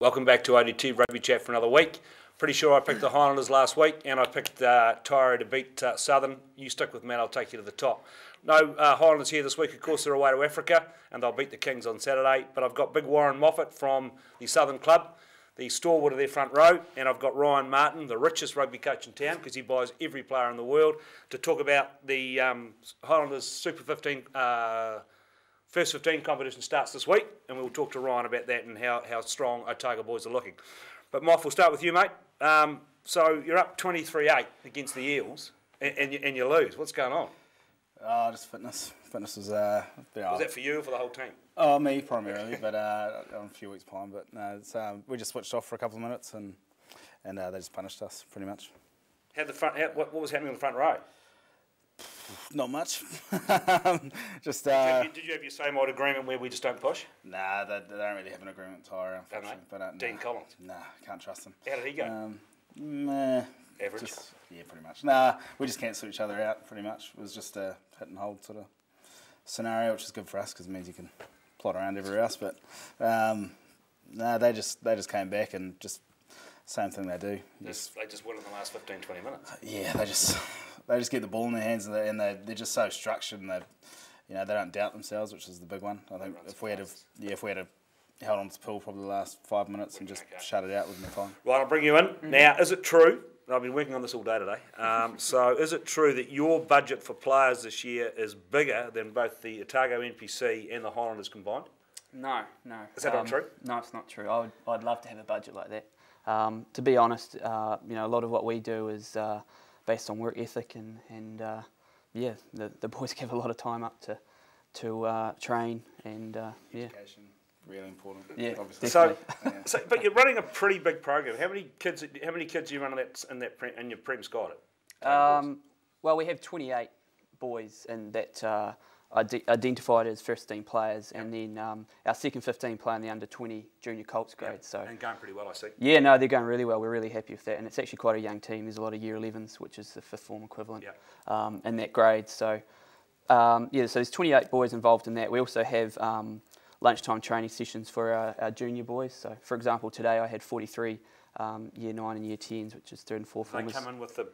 Welcome back to ODT Rugby Chat for another week. Pretty sure I picked the Highlanders last week, and I picked uh, Tyro to beat uh, Southern. You stick with Matt, I'll take you to the top. No uh, Highlanders here this week, of course, they're away to Africa, and they'll beat the Kings on Saturday. But I've got Big Warren Moffat from the Southern Club, the stalwart of their front row, and I've got Ryan Martin, the richest rugby coach in town, because he buys every player in the world, to talk about the um, Highlanders Super 15 uh, First 15 competition starts this week, and we'll talk to Ryan about that and how, how strong Otago boys are looking. But Moff, we'll start with you, mate. Um, so you're up 23-8 against the Eels, and, and, you, and you lose. What's going on? Oh, just fitness. Fitness was. Uh, was that for you or for the whole team? Oh, me primarily, but uh, in a few weeks' time. But no, um, we just switched off for a couple of minutes, and and uh, they just punished us pretty much. How the front? How, what, what was happening on the front row? Not much. just. Uh, did, you, did, you, have your same old agreement where we just don't push? Nah, they, they don't really have an agreement, Tyre, unfortunately. But, uh, Dean nah, Collins. Nah, can't trust them. How did he go? Um, meh, Average. Just, yeah, pretty much. Nah, we just cancelled each other out. Pretty much. It was just a hit and hold sort of scenario, which is good for us because it means you can plot around everywhere else. But um, nah, they just they just came back and just same thing they do. Just, they just win in the last 15, 20 minutes. Yeah, they just they just get the ball in their hands and, they, and they, they're just so structured and they, you know, they don't doubt themselves, which is the big one. I think if we had, a, yeah, if we had a, held on to the pool probably the last five minutes and just okay. shut it out with the time. Right, I'll bring you in mm-hmm. now. Is it true? I've been working on this all day today. Um, so, is it true that your budget for players this year is bigger than both the Otago NPC and the Highlanders combined? No, no. Is that um, not true? No, it's not true. I would, I'd love to have a budget like that. Um, to be honest, uh, you know, a lot of what we do is uh, based on work ethic and, and uh, yeah, the, the boys give a lot of time up to to uh, train and uh, yeah. Education, really important. Yeah, obviously. So, yeah. so, but you're running a pretty big program. How many kids? How many kids do you run in that in that pre, in your prem squad? Um, well, we have 28 boys in that uh, identified as first team players, yep. and then um, our second 15 player in the under 20 junior Colts grade. Yep. So and going pretty well, I see. Yeah, no, they're going really well. We're really happy with that, and it's actually quite a young team. There's a lot of year 11s, which is the fifth form equivalent, yep. um, in that grade. So um, yeah, so there's 28 boys involved in that. We also have um, lunchtime training sessions for our, our, junior boys. So for example, today I had 43 um, year nine and year 10s, which is third and fourth formers. They come in with the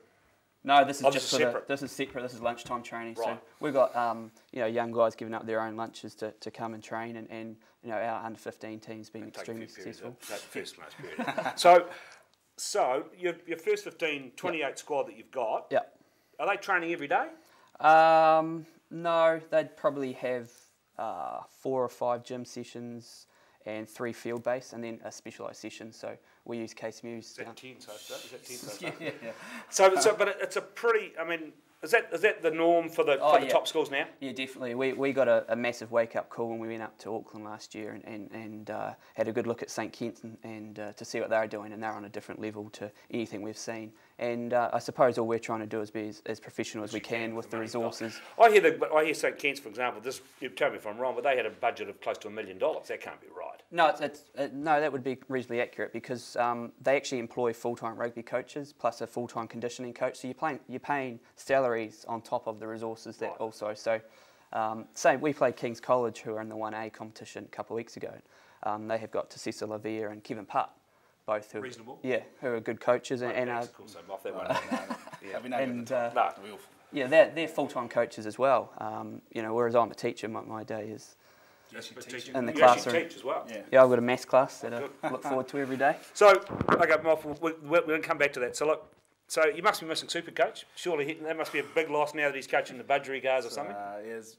no, this is oh, just for separate. the, this is separate. This is lunchtime training. Right. So we've got um, you know young guys giving up their own lunches to, to come and train, and, and you know our under fifteen team's been extremely successful. first period. so, so your, your first 15, 28 yep. squad that you've got. Yeah. Are they training every day? Um, no, they'd probably have uh, four or five gym sessions and three field based, and then a specialised session. So we use Case Muse. Is that ten so Is that ten so yeah, yeah. So, so, but it's a pretty. I mean, is that is that the norm for the, oh, for the yeah. top schools now? Yeah, definitely. We, we got a, a massive wake up call when we went up to Auckland last year and and, and uh, had a good look at St Kitts and, and uh, to see what they're doing, and they're on a different level to anything we've seen. And uh, I suppose all we're trying to do is be as, as professional as we can with the resources. I hear the, I hear St Kent's, for example. This you tell me if I'm wrong, but they had a budget of close to a million dollars. That can't be right. No, it's, it's, uh, no, that would be reasonably accurate because um, they actually employ full-time rugby coaches plus a full-time conditioning coach. So you're paying you're paying salaries on top of the resources that right. also. So um, say we played King's College, who are in the 1A competition a couple of weeks ago. Um, they have got Tasisa Lavia and Kevin Putt both who reasonable. Yeah, who are good coaches and, and are cool, so off that one. yeah, and uh, no. yeah, they're they're full time coaches as well. Um, you know, whereas I'm a teacher, my, my day is. In the you classroom. teach as well. Yeah. yeah, I've got a maths class that I look forward to every day. So, okay, Moff, we're, we're going to come back to that. So, look, so you must be missing Super Coach. Surely he, that must be a big loss now that he's coaching the Budgerigars or something. Uh, yeah, there's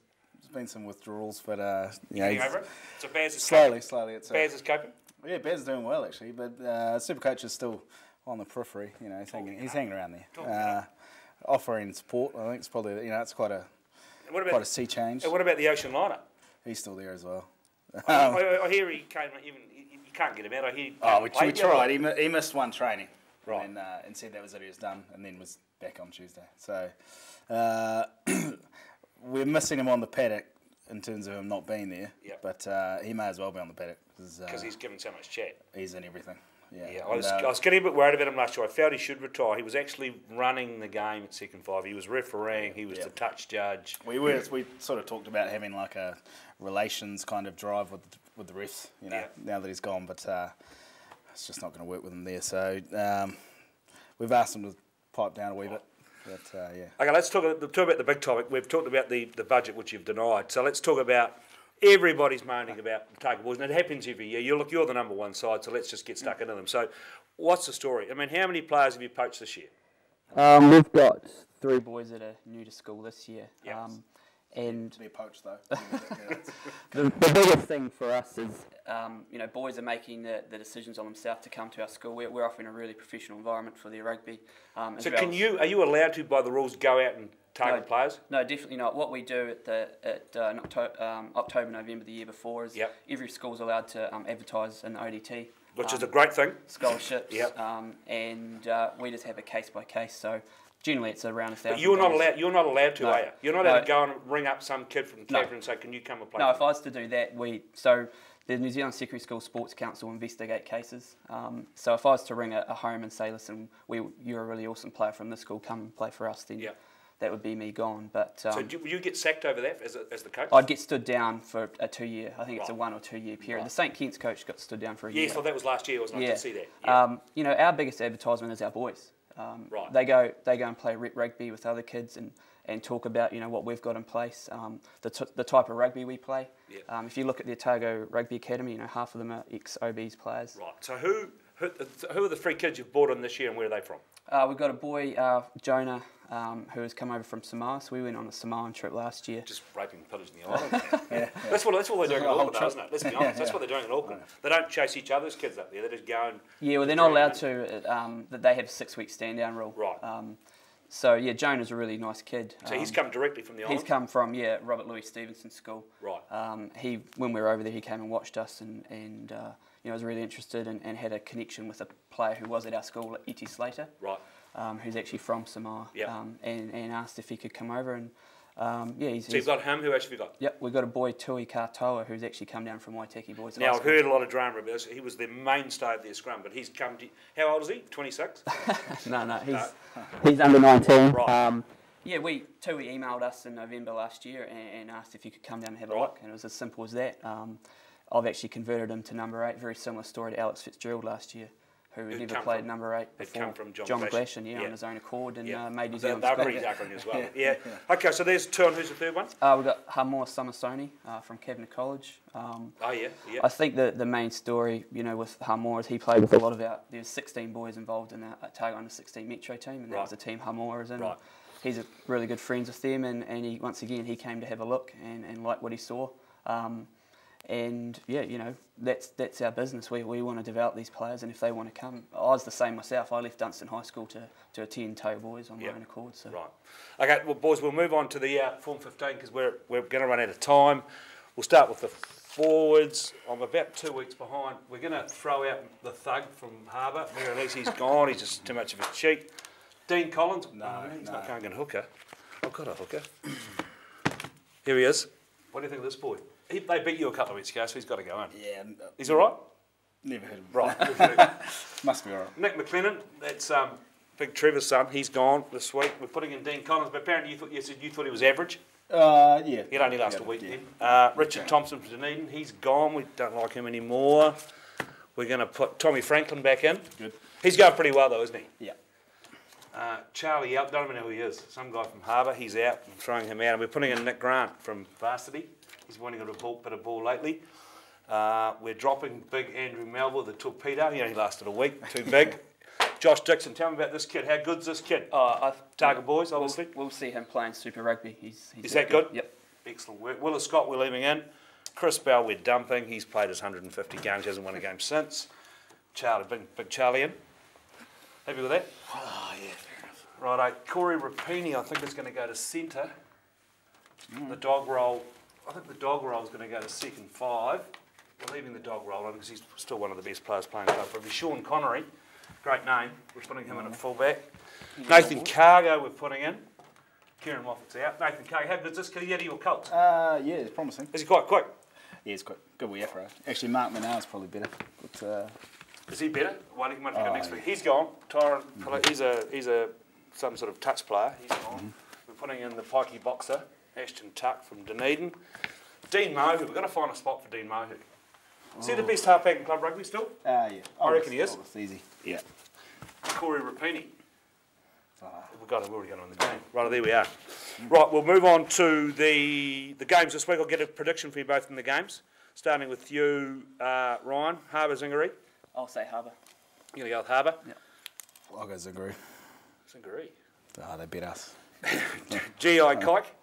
been some withdrawals, but uh, yeah, over it. So Baz is slowly, coping. slowly. It's Baz is coping. Yeah, Ben's doing well actually, but uh, Supercoach is still on the periphery. You know, he's, hanging, he's hanging around there, uh, offering support. I think it's probably you know it's quite a quite a sea change. And what about the Ocean Liner? He's still there as well. I, I, I, hear he came even. You can't get him out. I hear. Oh, we, tried. He, he missed one training, right? And, uh, and said that was it. He was done, and then was back on Tuesday. So uh, we're missing him on the paddock in terms of him not being there. Yep. But uh, he may as well be on the paddock because uh, he's given so much chat. He's in everything. Yeah, yeah I, was, uh, I was getting a bit worried about him last year. I felt he should retire. He was actually running the game at second five. He was refereeing. He was the touch judge. We were we sort of talked about having like a relations kind of drive with the, with the refs. You know, now that he's gone, but. Uh, it's just not going to work with him there. So um, we've asked him to pipe down a wee bit. But uh, yeah, Okay, let's talk, talk about the big topic. We've talked about the, the budget, which you've denied. So let's talk about everybody's moaning about Targa Boys, and it happens every year. You look, you're the number one side, so let's just get stuck into them. So, what's the story? I mean, how many players have you poached this year? Um, we've got three boys that are new to school this year. Yes. Um, and to be poached though. the, the biggest thing for us is, um, you know, boys are making the, the decisions on themselves to come to our school. We're, we're offering a really professional environment for their rugby. Um, So, well can you are you allowed to, by the rules, go out and target No. players? No, definitely not. What we do at the at uh, in Octo- um, October, November the year before is Yep. every school's allowed to um, advertise an ODT. Which is um, a great thing. scholarships. Yep. Um, and uh, we just have a case by case. So generally, it's around a thousand. But you're not allowed. You're not allowed to, No. are you? You're not allowed to go and ring up some kid from No. Tavern and say, "Can you come and play?" No, if I was to do that, we so the New Zealand Secondary School Sports Council investigate cases. Um, so if I was to ring a, a home and say, "Listen, we you're a really awesome player from this school, come and play for us," then Yeah. That would be me gone. But um, So, do you get sacked over that as, a, as the coach? I'd get stood down for a two year. I think it's a one or two year period. Right. The St Kitts coach got stood down for a year. yes, well, that was last year. It was nice yeah. to see that. Yeah. Um, you know, our biggest advertisement is our boys. Um, Right. They go they go and play rep rugby with other kids and, and talk about you know what we've got in place, um, the, t- the type of rugby we play. Yeah. Um, if you look at the Otago Rugby Academy, you know half of them are ex OBs players. right. So, who, who who are the three kids you've brought in this year, and where are they from? Uh, we've got a boy, uh, Jonah, um, who has come over from Samoa. So we went on a Samoan trip last year. Just raping and pillaging the island. That's what that's what they're doing in Auckland, though, isn't it? Let's be honest. That's what they're doing in Auckland. They don't chase each other's kids up there. They just go and Yeah, well, they're not allowed to. Um, that they have a six week stand down rule. Right. Um, so yeah, Joan is a really nice kid. So he's Um, come directly from the island. He's come from yeah Robert Louis Stevenson School. Right. Um, he when we were over there, he came and watched us and and uh, you know was really interested and, and had a connection with a player who was at our school, Iti Slater, Right. Um, who's actually from Samoa. Yep. Um, and and asked if he could come over and um, yeah he's, So you've he's got him. Who else have you got? yep we've got a boy Tui Katoa who's actually come down from Waitaki Boys. Now I've heard a lot of drama about this. He was the mainstay of their scrum, but he's come. To, how old is he? Twenty six. no, no, he's he's under 19. Right. Um, yeah, we Tui emailed us in November last year and, and asked if you could come down and have a look, and it was as simple as that. Um, I've actually converted him to number eight. Very similar story to Alex Fitzgerald last year, who had never played from- number eight before. come from John Glashan. Glashan, yeah, Yeah. on his own accord, and Yeah. uh, made New Zealand they're pretty as well. Yeah. Okay, so there's two, and who's the third one? Uh, we've got Hamor Samasoni uh, from Kavanagh College. Um, Oh yeah, yeah. I think the, the main story, you know, with Hamor is he played with a lot of our. There's 16 boys involved in our Otago under 16 Metro team, and that Right. was the team Hamor is in. Right. He's a, really good friends with them, and, and he once again he came to have a look and, and like what he saw. Um, and yeah, you know that's that's our business. We, we want to develop these players, and if they want to come, I was the same myself. I left Dunstan High School to, to attend Toe Boys on Yeah. my own accord. So Right. Okay, well, boys, we'll move on to the uh, Form 15 because we're, we're going to run out of time. We'll start with the forwards. I'm about two weeks behind. We're going to throw out the thug from Harbour. Mary Elise, he's gone. He's just too much of a cheat. Dean Collins. No, he's not no. going to hooker. I've got a hooker. Here he is. What do you think of this boy? He, they beat you a couple of weeks ago, so he's got to go in. yeah, uh, He's all right? never heard of him. Right. Must be alright. Nick McLennan, that's um, Big Trevor's son. He's gone this week. We're putting in Dean Collins, but apparently you thought you said you thought he was average. Uh, yeah. He'd only last a week yeah. then. Uh, Richard Thompson from Dunedin, he's gone. We don't like him anymore. We're going to put Tommy Franklin back in. Good. He's going pretty well though, isn't he? Yeah. Uh, Charlie out, don't even know who he is. Some guy from Harbour, he's out. I'm throwing him out. And we're putting in Nick Grant from Varsity. He's winning a ball, bit of ball lately. Uh, we're dropping big Andrew Melville, the torpedo. He only lasted a week, too big. Josh Dixon, tell me about this kid. How good's this kid? I, Target boys, we'll, obviously. we'll see him playing Super Rugby. He's, he's Is that good? Yep. Excellent work. Willis Scott, we're leaving in. Chris Bell, we're dumping. He's played his 150 games, he hasn't won a game since. Charlie, big, big Charlie in. Happy with that? Oh, yeah, fair enough. Righto. Eh, Corey Rapini, I think, is going to go to centre. Hmm. The dog roll, I think the dog roll is going to go to second five. We're leaving the dog roll in because he's still one of the best players playing club rugby. Sean Connery, great name. We're putting him in at hmm. fullback. Hmm. Nathan Cargo, we're putting in. Kieran Moffat's out. Nathan Cargo, how good's this kid? Of your cult? Uh, yeah, it's promising. Is he quite quick? Yeah, it's quite good wee effort. Actually, Mark Manar's probably better. But, uh, Is he better? You want to go Oh, next week? He's gone. Tyron, he's a he's a some sort of touch player. He's gone. We're putting in the pikey boxer, Ashton Tuck from Dunedin. Dean Mohu. We've got to find a spot for Dean Mohu. Is he the best halfback in club rugby still? Uh, yeah. I reckon he is. Oh, It's easy. Yeah. Corey Rapini. We've got him, already got him in the game. Right, there we are. Right, we'll move on to the the games this week. I'll get a prediction for you both in the games. Starting with you, uh, Ryan, Harbour Zingari. I'll say Harbour. You're going to go with Harbour? I'll go Zingaroo. Zingari. Ah, they beat us. GI Kike.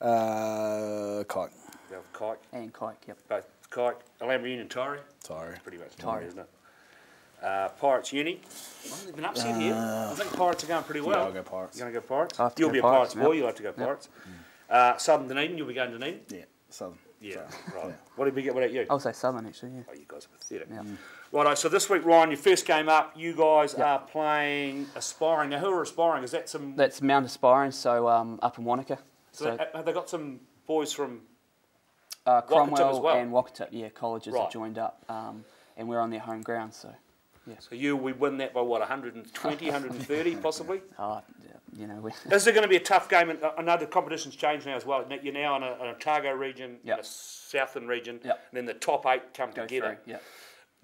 Uh, Kite. Go with Kike. And Kike, yep. Both Kike. Alhambra Union Taieri. Sorry. Pretty much Taieri. isn't it? Uh, Pirates Uni. Well, they've been upset here. I think Pirates are going pretty well. Yeah, I'll go Pirates. You're going to go Pirates? I have to You'll go be a Pirates, Pirates boy, yep. you'll have to go Pirates. Uh, Southern Dunedin, you'll be going to Dunedin? Yeah, Southern. Yeah, So, right. yeah. What did we get? What about you? I'll say Southern actually, yeah. Oh, you guys are pathetic. Yeah. Righto, so this week, Ryan, your first game up, you guys are playing Aspiring. Now, who are Aspiring? Is that some... That's Mount Aspiring, so um, up in Wanaka. so So, have they got some boys from... uh, Wakatip Cromwell as well? and Wakatip, yeah, colleges Right. have joined up, um, and we're on their home ground, so Yeah. So you, we win that by, what, 120, 130 possibly? uh, yeah, you know, we, Is going to be a tough game? And I know the competition's changed now as well. You're now in a, an Otago region, in Yep. a southern region, Yep. and then the top eight come go together. through. Yeah.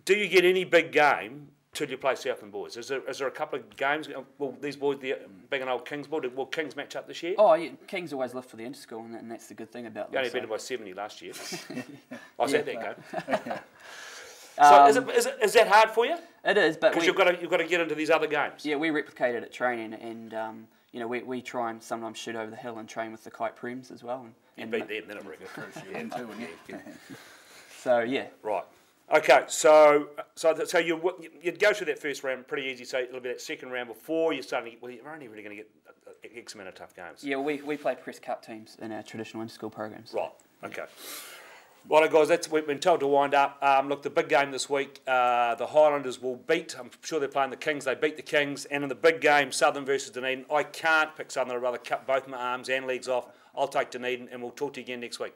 Do you get any big game till you play Southern boys? Is there, is there a couple of games? Will these boys, the big and old Kings boy, will Kings match up this year? Oh, yeah, Kings always live for the interschool, and, and that's the good thing about You them. only so- beat them by 70 last year. I was at that game. So Um, is, it, is, it, is that hard for you? It is, but Because you've got to you've got to get into these other games. yeah, we replicated it at training, and um, you know, we, we try and sometimes shoot over the hill and train with the kite prims as well. And, You and beat ma- them, then it reckon. Yeah, two, wouldn't you? So yeah, Right. Okay. So so th- so you w- you'd go through that first round pretty easy. So it'll be that second round before you start. to get- Well, you're only really going to get uh, X amount of tough games. yeah, we, we play press cup teams in our traditional interschool programs. Right. Okay. Right, guys. That's we've been told to wind up. Um, look, the big game this week, uh, the Highlanders will beat. I'm sure they're playing the Kings. They beat the Kings, and in the big game, Southern versus Dunedin. I can't pick Southern. I'd rather cut both my arms and legs off. I'll take Dunedin, and we'll talk to you again next week.